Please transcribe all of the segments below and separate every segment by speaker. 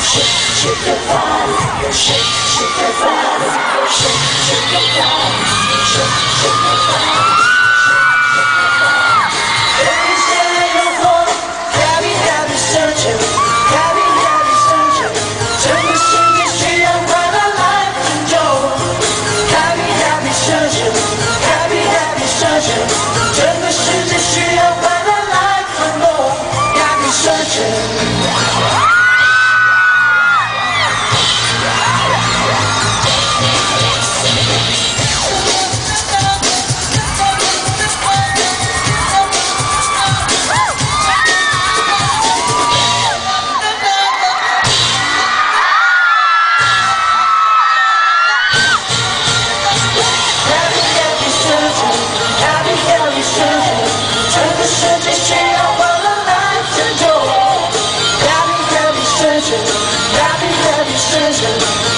Speaker 1: shake, shake your body, shake, shake your body, shake, shake your body,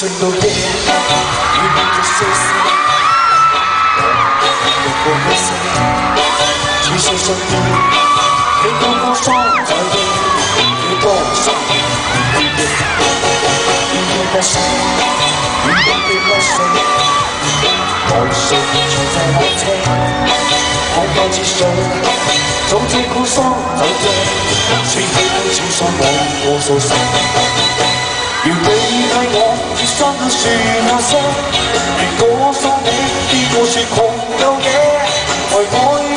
Speaker 2: 生都夜，一梦就碎死。有过黑色，去写上你，天空多少在飞，有多少回忆。音乐在响，云朵被落水，我手却在浪吹。红包几首，从天哭丧在醉，谁还能承受我我所伤？如你替我脱心说那些，如我送你结过说狂又嘅，为改。